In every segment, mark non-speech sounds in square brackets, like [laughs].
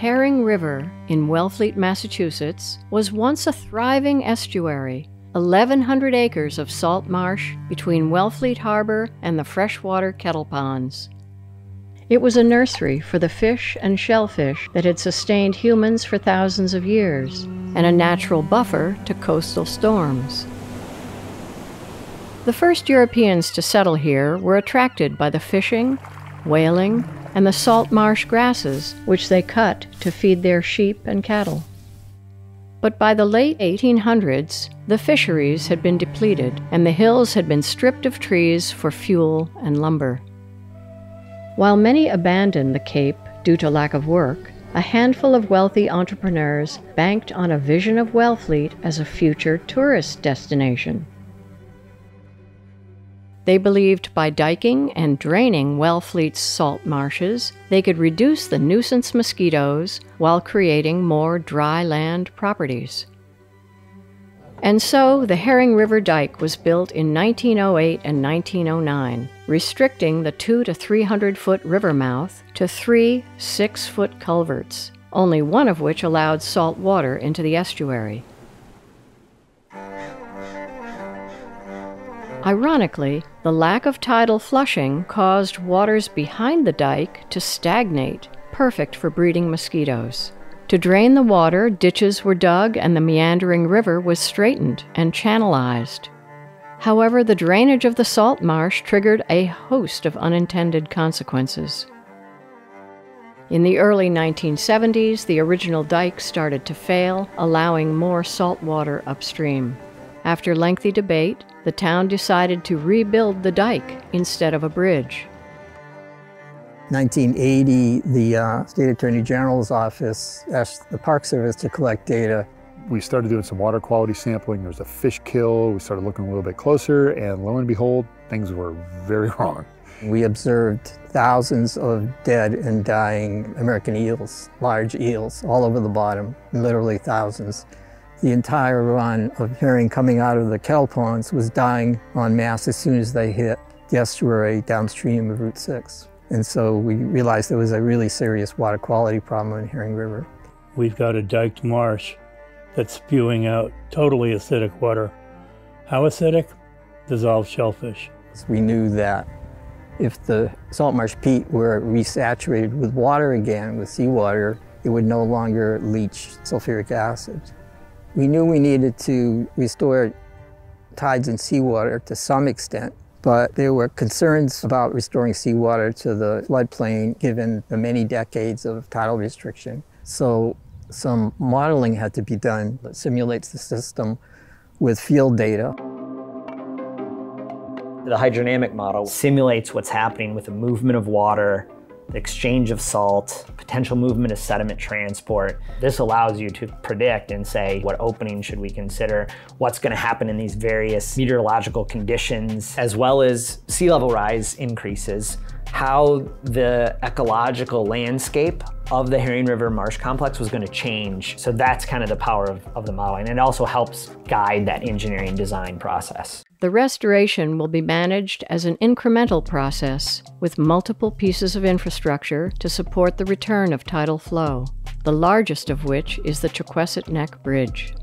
Herring River in Wellfleet, Massachusetts, was once a thriving estuary 1,100 acres of salt marsh between Wellfleet Harbor and the freshwater kettle ponds. It was a nursery for the fish and shellfish that had sustained humans for thousands of years, and a natural buffer to coastal storms. The first Europeans to settle here were attracted by the fishing, whaling, and the salt marsh grasses, which they cut to feed their sheep and cattle. But by the late 1800s, the fisheries had been depleted and the hills had been stripped of trees for fuel and lumber. While many abandoned the Cape due to lack of work, a handful of wealthy entrepreneurs banked on a vision of Wellfleet as a future tourist destination. They believed by diking and draining Wellfleet's salt marshes, they could reduce the nuisance mosquitoes while creating more dry land properties. And so the Herring River Dike was built in 1908 and 1909, restricting the 2 to 300 foot river mouth to three 6 foot culverts, only one of which allowed salt water into the estuary. Ironically, the lack of tidal flushing caused waters behind the dike to stagnate, perfect for breeding mosquitoes. To drain the water, ditches were dug and the meandering river was straightened and channelized. However, the drainage of the salt marsh triggered a host of unintended consequences. In the early 1970s, the original dike started to fail, allowing more salt water upstream. After lengthy debate, the town decided to rebuild the dike instead of a bridge. 1980, the uh, State Attorney General's office asked the Park Service to collect data. We started doing some water quality sampling. There was a fish kill. We started looking a little bit closer, and lo and behold, things were very [laughs] wrong. We observed thousands of dead and dying American eels, large eels, all over the bottom, literally thousands. The entire run of herring coming out of the kettle ponds was dying en masse as soon as they hit the estuary downstream of Route 6. And so we realized there was a really serious water quality problem in Herring River. We've got a diked marsh that's spewing out totally acidic water. How acidic? Dissolved shellfish. We knew that if the salt marsh peat were resaturated with water again, with seawater, it would no longer leach sulfuric acid. We knew we needed to restore tides and seawater to some extent but there were concerns about restoring seawater to the floodplain given the many decades of tidal restriction. So some modeling had to be done that simulates the system with field data. The hydrodynamic model simulates what's happening with the movement of water the exchange of salt, potential movement of sediment transport. This allows you to predict and say what opening should we consider, what's going to happen in these various meteorological conditions, as well as sea level rise increases, how the ecological landscape of the Herring River Marsh Complex was going to change. So that's kind of the power of, of the modeling. And it also helps guide that engineering design process. The restoration will be managed as an incremental process with multiple pieces of infrastructure to support the return of tidal flow, the largest of which is the Chequesset Neck Bridge.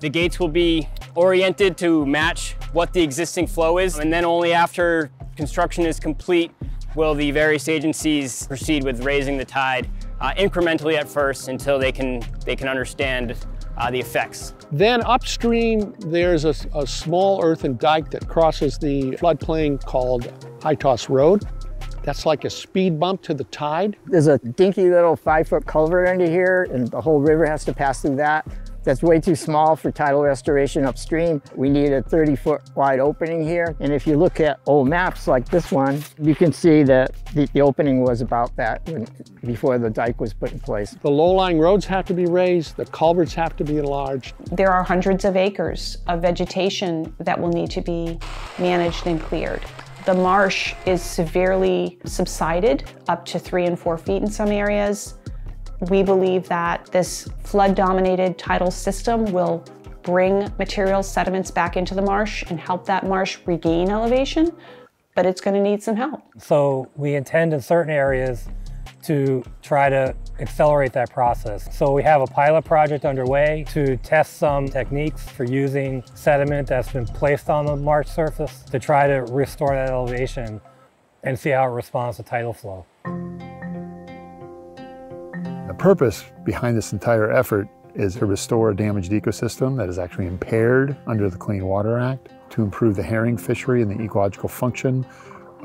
The gates will be oriented to match what the existing flow is, and then only after construction is complete will the various agencies proceed with raising the tide uh, incrementally at first until they can, they can understand uh, the effects. Then upstream, there's a, a, small earthen dike that crosses the floodplain called High Toss Road. That's like a speed bump to the tide. There's a dinky little five foot culvert under here and the whole river has to pass through that. That's way too small for tidal restoration upstream. We need a 30 foot wide opening here. And if you look at old maps like this one, you can see that the, the opening was about that when, before the dike was put in place. The low-lying roads have to be raised, the culverts have to be enlarged. There are hundreds of acres of vegetation that will need to be managed and cleared. The marsh is severely subsided, up to three and four feet in some areas. We believe that this flood-dominated tidal system will bring material sediments back into the marsh and help that marsh regain elevation, but it's going to need some help. So we intend in certain areas to try to accelerate that process. So we have a pilot project underway to test some techniques for using sediment that's been placed on the marsh surface to try to restore that elevation and see how it responds to tidal flow. The purpose behind this entire effort is to restore a damaged ecosystem that is actually impaired under the Clean Water Act, to improve the herring fishery and the ecological function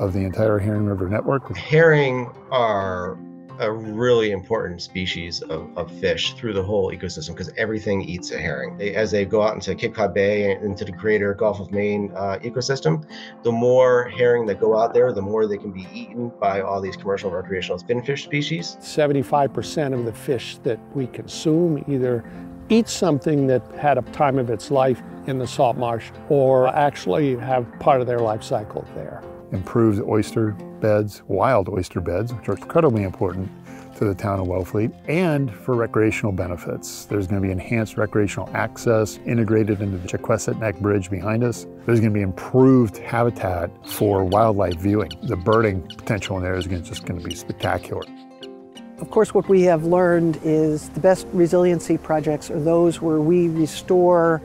of the entire Herring River network. Herring are a really important species of, of fish through the whole ecosystem because everything eats a herring. They, as they go out into Cape Cod Bay and into the greater Gulf of Maine uh, ecosystem, the more herring that go out there, the more they can be eaten by all these commercial recreational finfish species. 75% of the fish that we consume either eat something that had a time of its life in the salt marsh or actually have part of their life cycle there improved oyster beds, wild oyster beds, which are incredibly important to the town of Wellfleet, and for recreational benefits. There's going to be enhanced recreational access integrated into the Chequesset Neck Bridge behind us. There's going to be improved habitat for wildlife viewing. The birding potential in there is just going to be spectacular. Of course, what we have learned is the best resiliency projects are those where we restore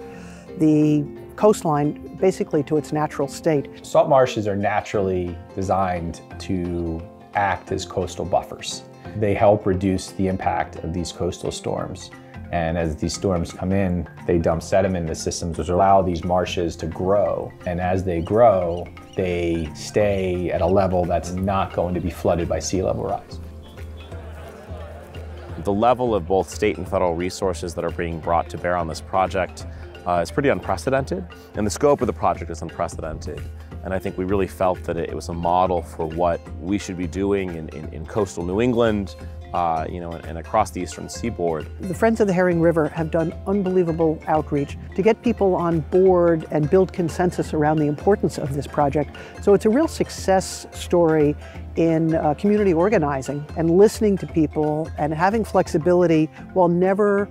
the coastline basically to its natural state. Salt marshes are naturally designed to act as coastal buffers. They help reduce the impact of these coastal storms. And as these storms come in, they dump sediment in the systems, which allow these marshes to grow. And as they grow, they stay at a level that's not going to be flooded by sea level rise. The level of both state and federal resources that are being brought to bear on this project uh, is pretty unprecedented, and the scope of the project is unprecedented. And I think we really felt that it was a model for what we should be doing in, in, in coastal New England, uh, you know, and, and, across the eastern seaboard. The Friends of the Herring River have done unbelievable outreach to get people on board and build consensus around the importance of this project. So it's a real success story in uh, community organizing and listening to people and having flexibility while never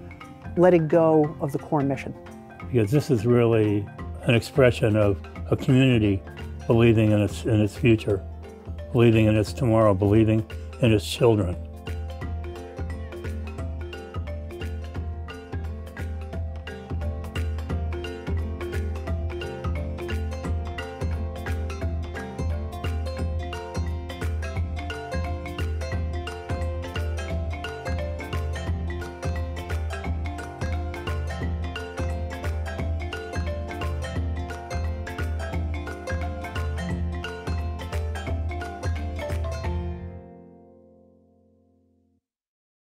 letting go of the core mission because this is really an expression of a community believing in its, in its future, believing in its tomorrow, believing in its children.